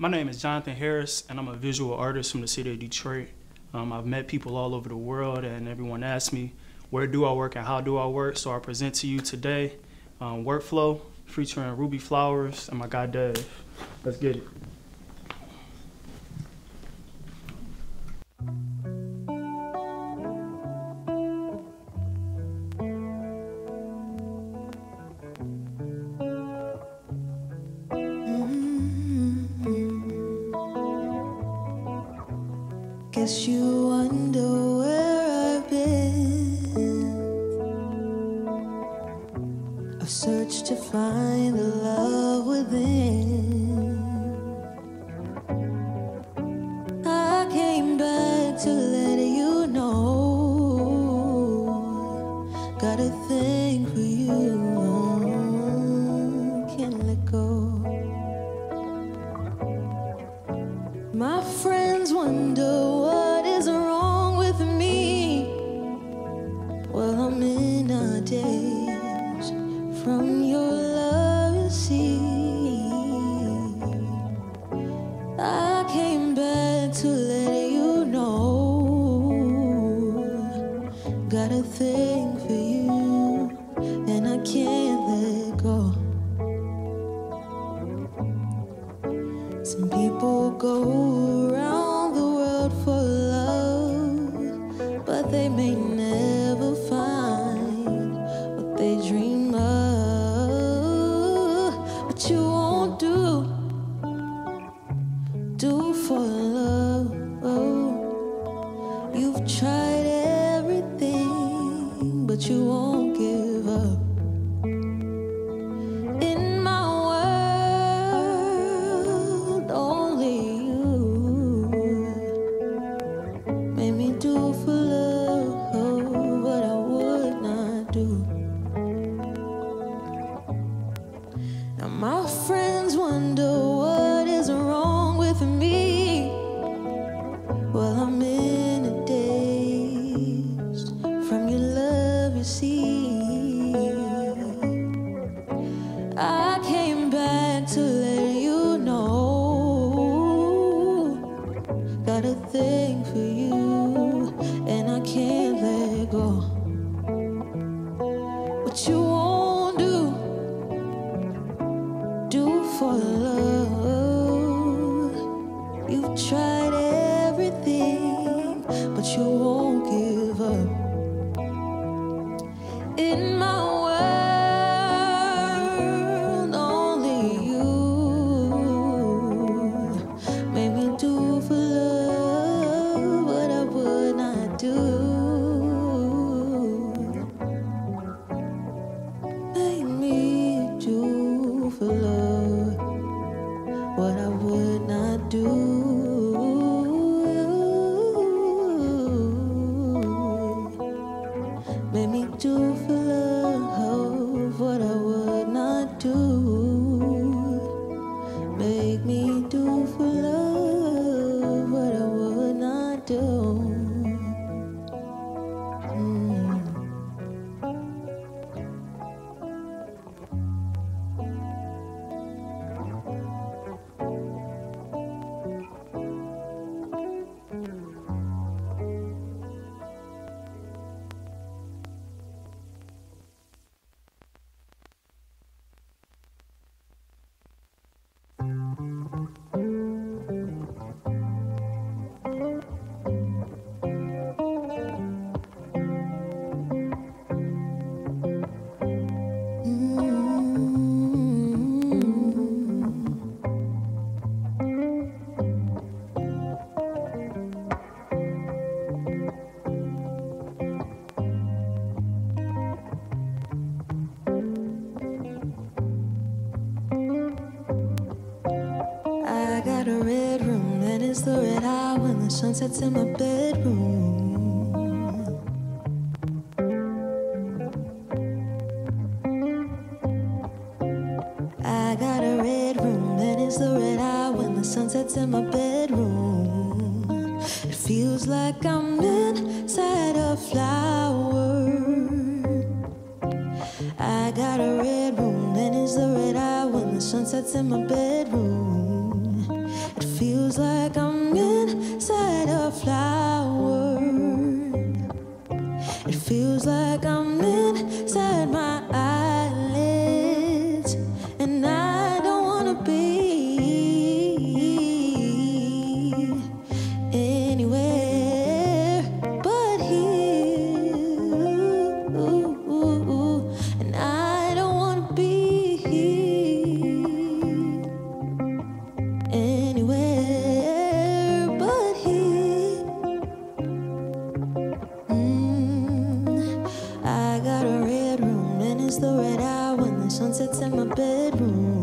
My name is Jonathan Harris, and I'm a visual artist from the city of Detroit. Um, I've met people all over the world, and everyone asks me, where do I work and how do I work? So I present to you today um, Workflow, featuring Ruby Flwrs and my guy Dave. Let's get it. Can't you won't give up. sunsets in my bedroom. I got a red room and it's the red eye when the sun sets in my bedroom. It feels like I'm inside a flower. I got a red room and it's the red eye when the sun sets in my bedroom. It feels like I'm the red eye when the sun sets in my bedroom.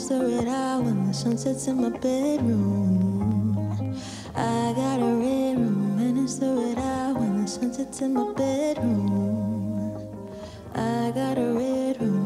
watch the red eye when the sun sets in my bedroom. I got a red room, and it's the red eye when the sun sets in my bedroom. I got a red room.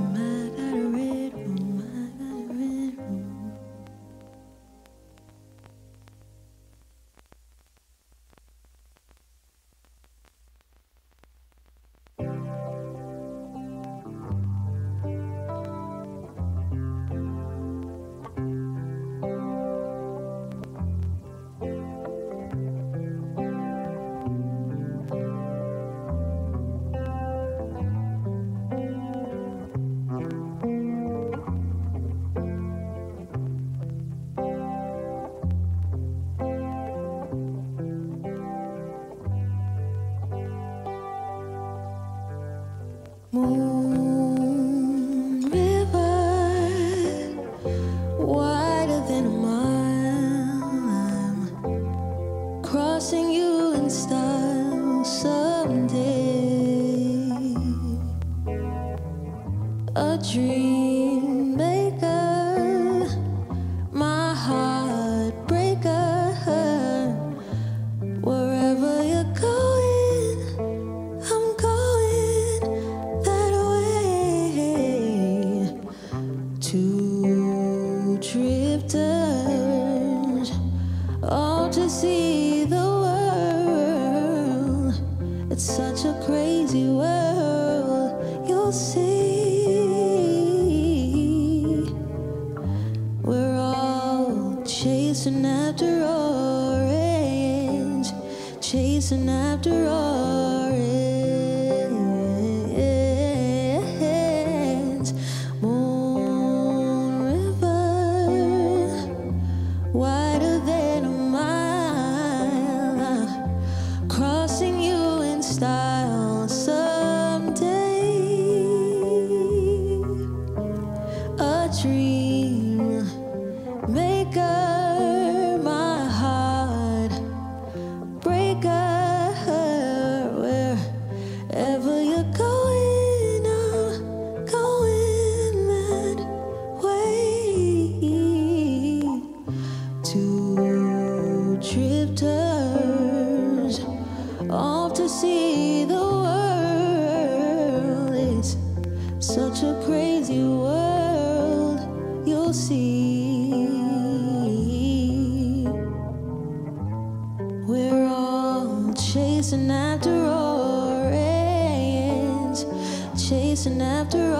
chasing after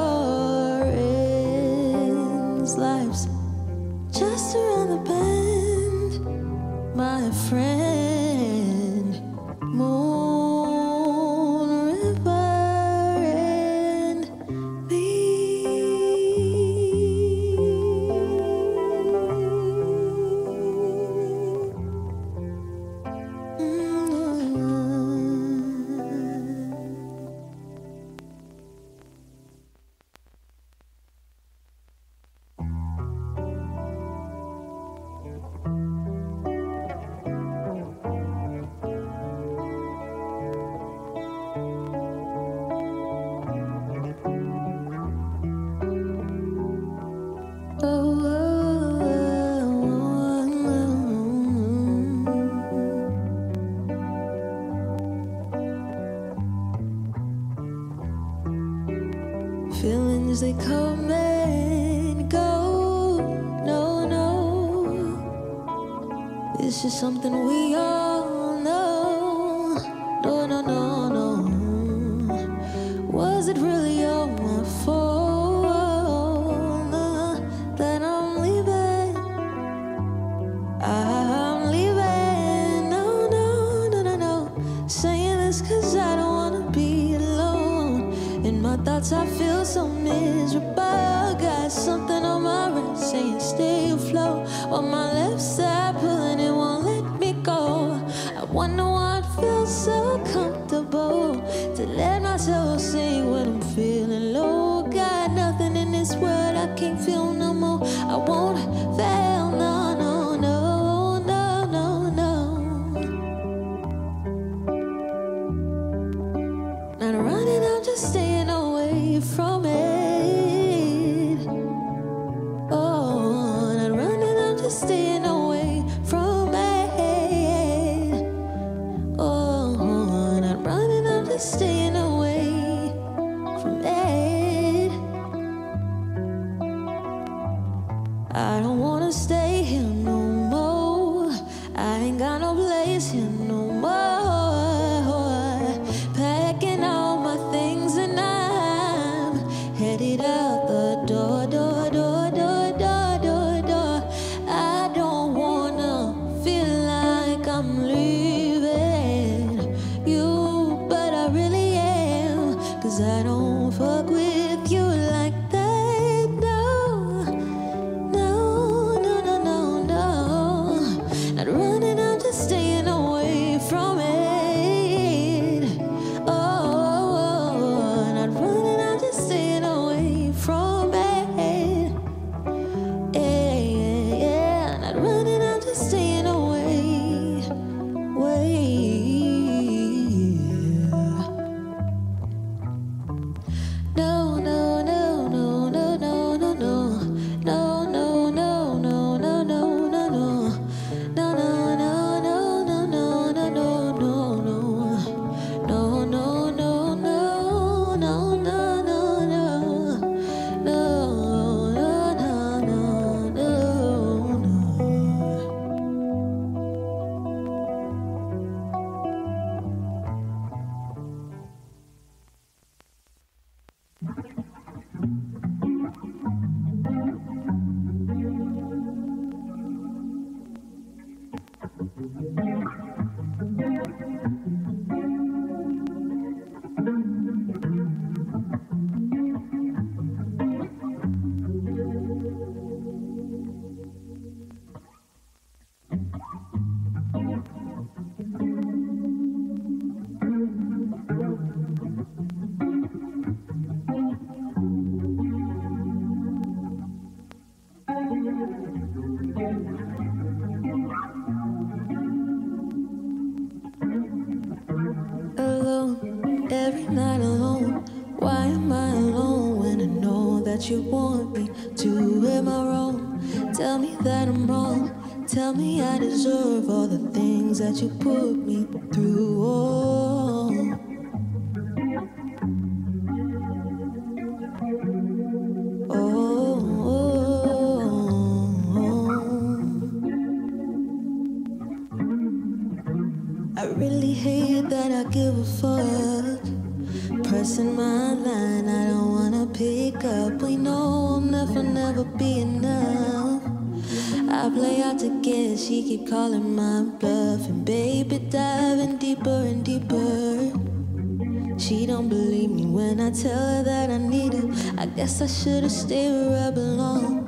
something we all know. No, no, no, no. Was it really all my fault? and running, I'm just staying away from. You put me through. Oh, oh, oh. I really hate that I give a fuck. Pressing my line, I don't wanna pick up. We know I'll never, never be enough. I play out to get, she keep calling my bluff, and baby diving deeper and deeper. She don't believe me when I tell her that I need her. I guess I should've stayed where I belong.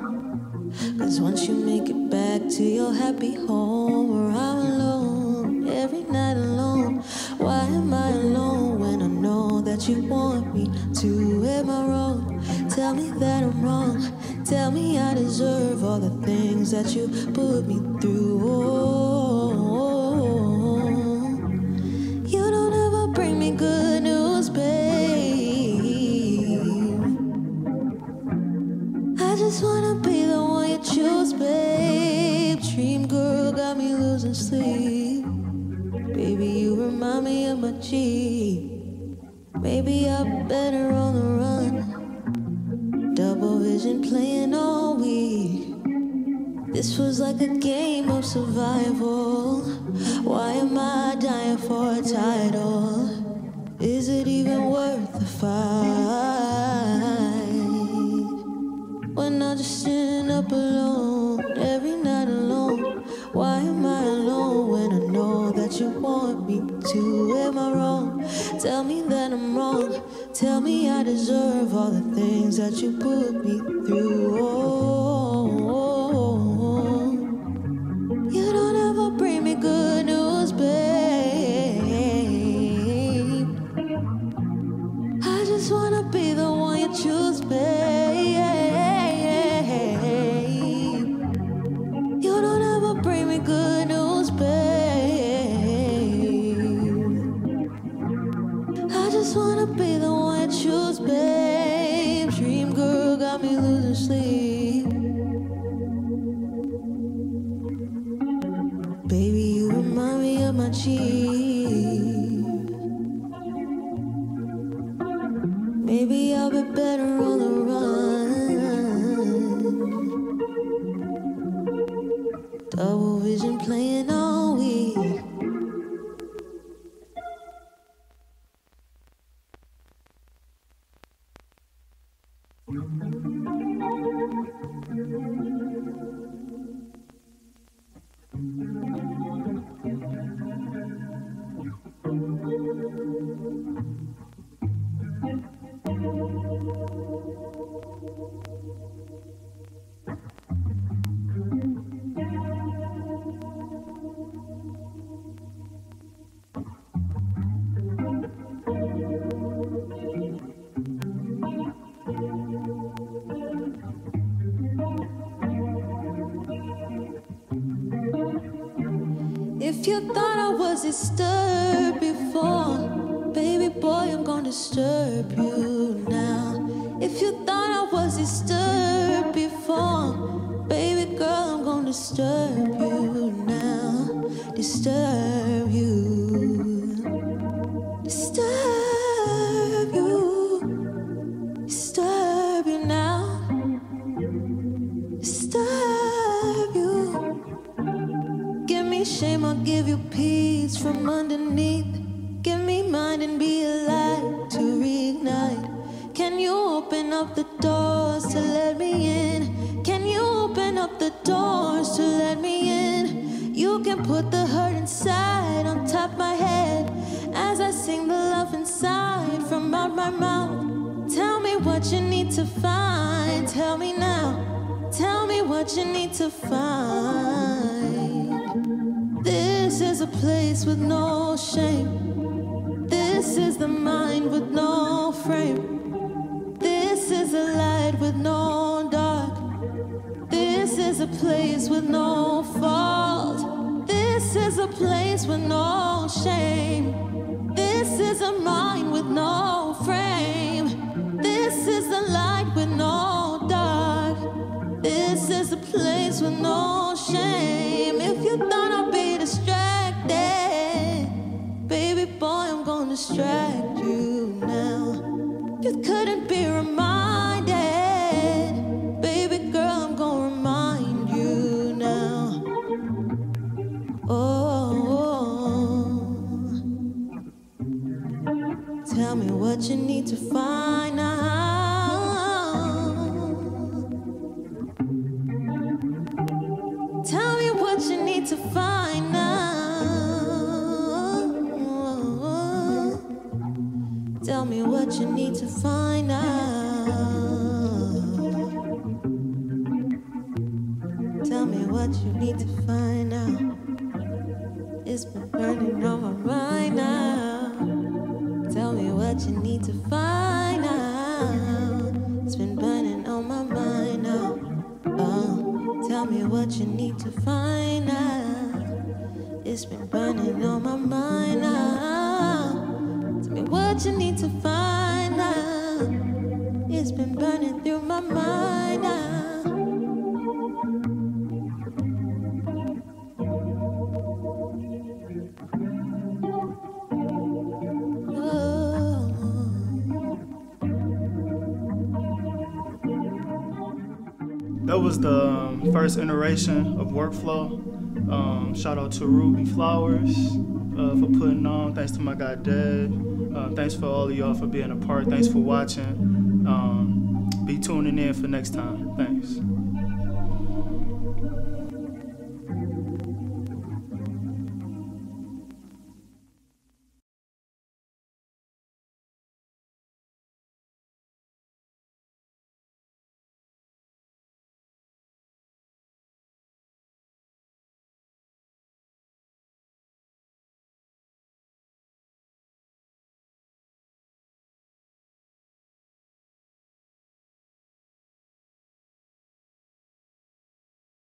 Cause once you make it back to your happy home where I'm alone, every night alone, why am I alone when I know that you want me to? Am I wrong? Tell me that I'm wrong. Tell me I deserve all the things that you put me through. Oh, Maybe I'm better on the run. Double vision playing all week. This was like a game of survival. Why am I dying for a title? Deserve all the things that you put me through. Oh, was disturbed before, baby boy, I'm gonna disturb you now. If you thought I was disturbed before, baby girl, I'm gonna disturb you now. Disturb you need to find. Tell me now. Tell me what you need to find. This is a place with no shame. This is the mind with no frame. This is a light with no dark. This is a place with no fault. This is a place with no shame. This is a mind with no frame is light with no dark. This is a place with no shame. If you thought I'd be distracted, baby boy, I'm gonna distract you. What you need to find out. It's been burning first iteration of workflow. Um, shout out to Ruby Flwrs uh, for putting on. Thanks to my guy Dave. Uh, thanks for all of y'all for being a part. Thanks for watching. Um, be tuning in for next time. Thanks.